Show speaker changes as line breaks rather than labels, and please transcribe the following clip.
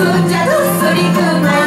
そっちゃどっそり構え